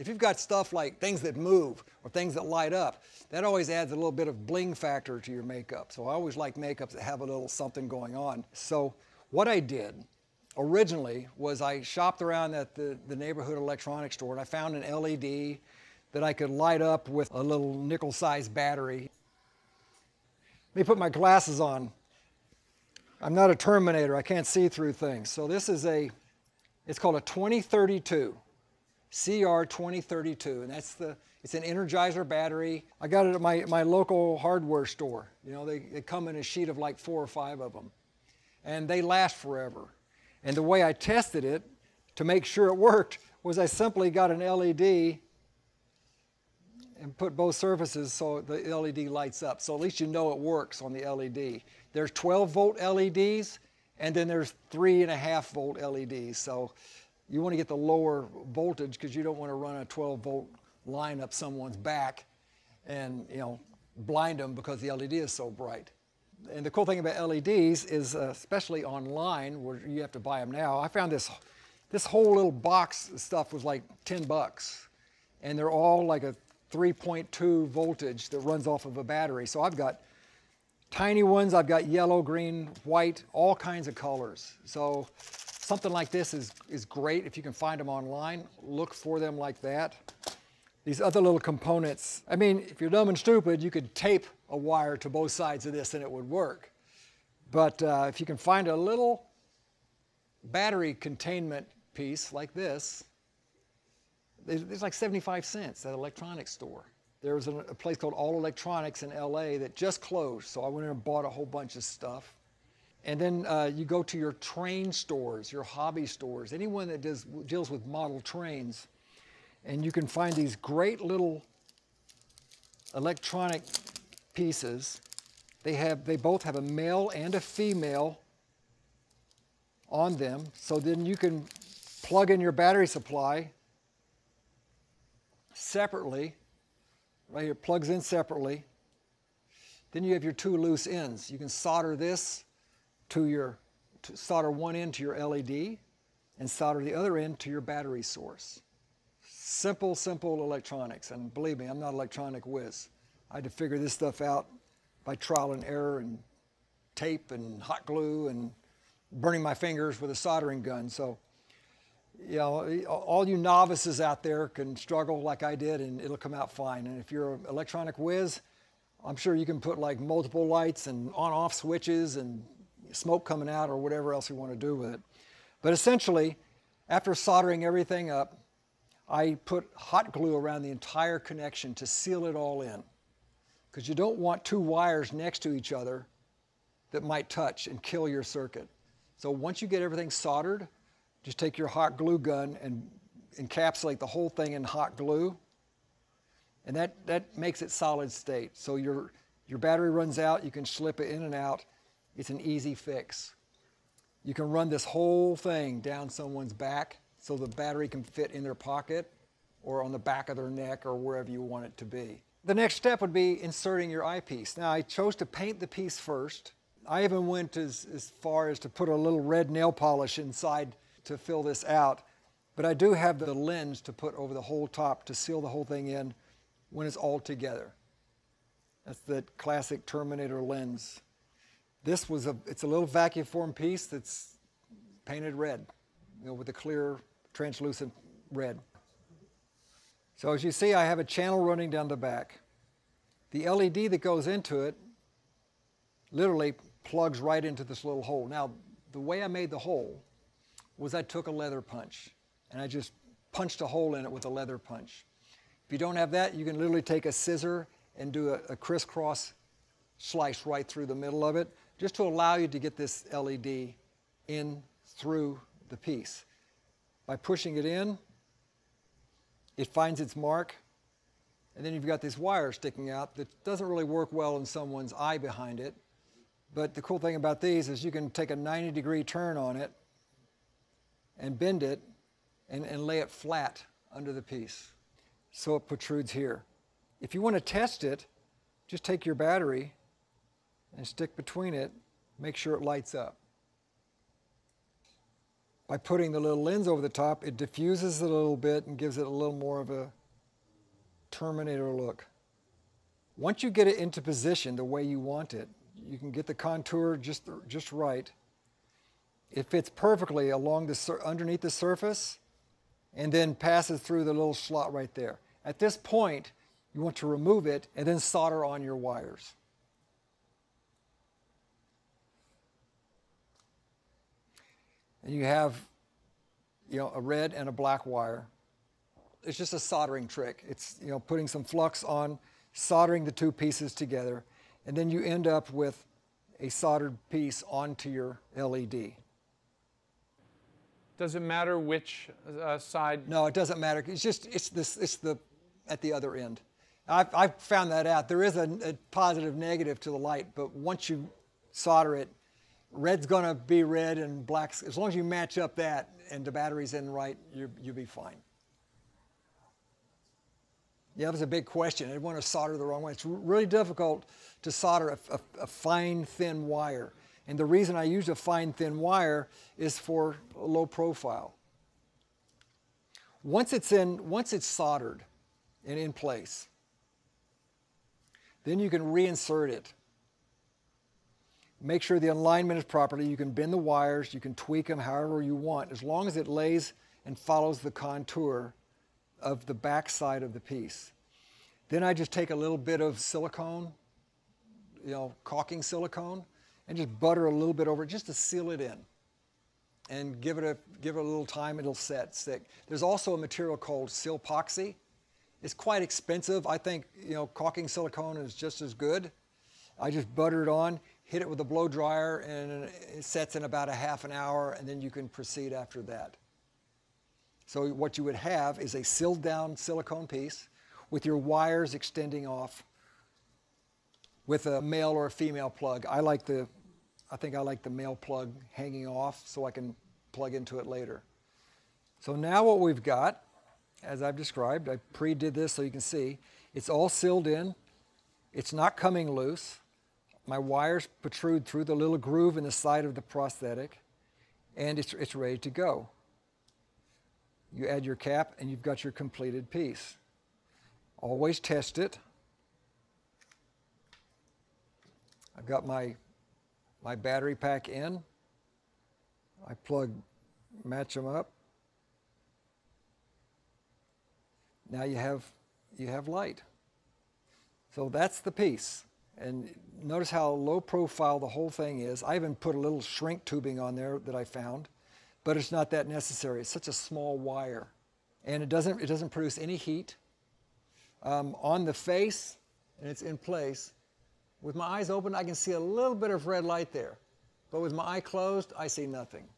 If you've got stuff like things that move or things that light up, that always adds a little bit of bling factor to your makeup. So I always like makeups that have a little something going on. So what I did originally was I shopped around at the, the neighborhood electronics store and I found an LED that I could light up with a little nickel-sized battery. Let me put my glasses on. I'm not a Terminator, I can't see through things. So this is a, it's called a 2032, CR 2032, and that's the, it's an Energizer battery. I got it at my, my local hardware store. You know, they, they come in a sheet of like four or five of them, and they last forever. And the way I tested it to make sure it worked was I simply got an LED and put both surfaces so the LED lights up. So at least you know it works on the LED. There's 12 volt LEDs and then there's three and a half volt LEDs. So you want to get the lower voltage because you don't want to run a 12 volt line up someone's back and you know blind them because the LED is so bright. And the cool thing about LEDs is, uh, especially online where you have to buy them now, I found this, this whole little box of stuff was like 10 bucks. And they're all like a 3.2 voltage that runs off of a battery. So I've got tiny ones, I've got yellow, green, white, all kinds of colors. So something like this is, is great if you can find them online. Look for them like that. These other little components, I mean, if you're dumb and stupid, you could tape a wire to both sides of this and it would work. But uh, if you can find a little battery containment piece like this, it's like 75 cents at an electronics store. There was a place called All Electronics in LA that just closed, so I went in and bought a whole bunch of stuff. And then uh, you go to your train stores, your hobby stores, anyone that does, deals with model trains, and you can find these great little electronic pieces. They, have, they both have a male and a female on them, so then you can plug in your battery supply separately, right here, plugs in separately. Then you have your two loose ends. You can solder this to your, to solder one end to your LED and solder the other end to your battery source. Simple, simple electronics. And believe me, I'm not electronic whiz. I had to figure this stuff out by trial and error and tape and hot glue and burning my fingers with a soldering gun. So you know, all you novices out there can struggle like I did and it'll come out fine. And if you're an electronic whiz, I'm sure you can put like multiple lights and on-off switches and smoke coming out or whatever else you want to do with it. But essentially, after soldering everything up, I put hot glue around the entire connection to seal it all in. Because you don't want two wires next to each other that might touch and kill your circuit. So once you get everything soldered, just take your hot glue gun and encapsulate the whole thing in hot glue. And that, that makes it solid state. So your, your battery runs out, you can slip it in and out. It's an easy fix. You can run this whole thing down someone's back so the battery can fit in their pocket or on the back of their neck or wherever you want it to be. The next step would be inserting your eyepiece. Now I chose to paint the piece first. I even went as, as far as to put a little red nail polish inside to fill this out, but I do have the lens to put over the whole top to seal the whole thing in when it's all together. That's the classic Terminator lens. This was a, it's a little vacuum form piece that's painted red, you know, with a clear translucent red. So as you see, I have a channel running down the back. The LED that goes into it literally plugs right into this little hole. Now, the way I made the hole was I took a leather punch and I just punched a hole in it with a leather punch. If you don't have that, you can literally take a scissor and do a, a crisscross slice right through the middle of it, just to allow you to get this LED in through the piece. By pushing it in, it finds its mark, and then you've got this wire sticking out that doesn't really work well in someone's eye behind it. But the cool thing about these is you can take a 90 degree turn on it and bend it and, and lay it flat under the piece so it protrudes here. If you want to test it, just take your battery and stick between it, make sure it lights up. by putting the little lens over the top, it diffuses it a little bit and gives it a little more of a Terminator look. Once you get it into position the way you want it, you can get the contour just, just right. It fits perfectly along the underneath the surface and then passes through the little slot right there. At this point, you want to remove it and then solder on your wires. And you have you know, a red and a black wire. It's just a soldering trick. It's you know, putting some flux on, soldering the two pieces together, and then you end up with a soldered piece onto your LED. Does it matter which uh, side? No, it doesn't matter. It's just it's this it's the at the other end. I've, I've found that out. There is a, a positive negative to the light, but once you solder it, red's going to be red and black's as long as you match up that and the battery's in right, you, you'll be fine. Yeah, that was a big question. I didn't want to solder the wrong way. It's really difficult to solder a, a, a fine, thin wire. And the reason I use a fine thin wire is for low profile. Once it's in, once it's soldered and in place, then you can reinsert it. Make sure the alignment is properly. You can bend the wires, you can tweak them however you want, as long as it lays and follows the contour of the back side of the piece. Then I just take a little bit of silicone, you know, caulking silicone, and just butter a little bit over it just to seal it in. And give it a give it a little time. It'll set stick there's also a material called silpoxy. It's quite expensive. I think you know caulking silicone is just as good. I just butter it on hit it with a blow dryer and it sets in about a half an hour and then you can proceed after that so what you would have is a sealed down silicone piece with your wires extending off with a male or a female plug. I like the I think I like the male plug hanging off so I can plug into it later. So now what we've got, as I've described, I pre-did this so you can see, it's all sealed in. It's not coming loose. My wires protrude through the little groove in the side of the prosthetic, and it's, it's ready to go. You add your cap, and you've got your completed piece. Always test it. I've got my my battery pack in. I plug, match them up. Now you have, you have light. So that's the piece. And notice how low profile the whole thing is. I even put a little shrink tubing on there that I found, but it's not that necessary. It's such a small wire. And it doesn't, it doesn't produce any heat. Um, on the face, and it's in place, with my eyes open, I can see a little bit of red light there. But with my eye closed, I see nothing.